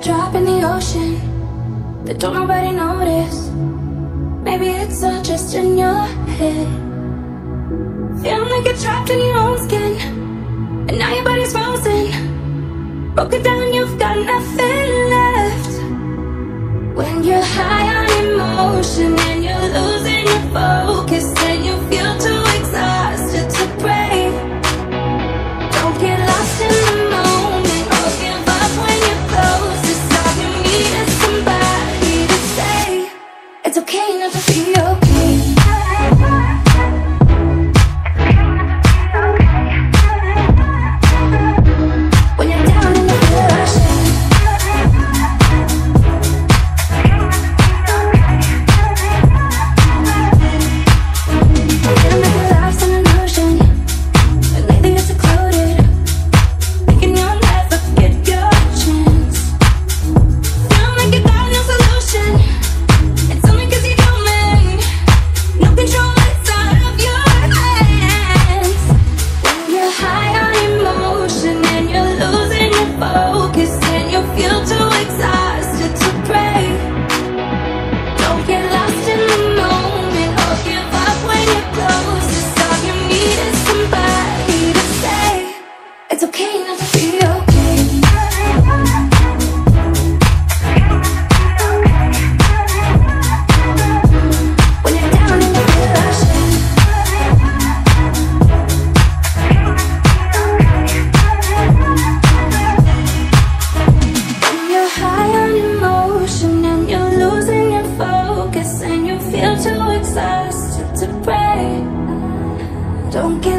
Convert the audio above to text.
Dropping drop in the ocean that don't nobody notice. Maybe it's all just in your head. Feeling like you're trapped in your own skin, and now your body's frozen. Broken down, you've got nothing left. When you're high on emotion I see you. Don't give